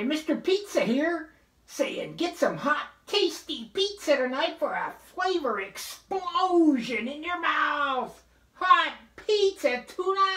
Hi, Mr. Pizza here, saying get some hot, tasty pizza tonight for a flavor explosion in your mouth. Hot pizza tonight.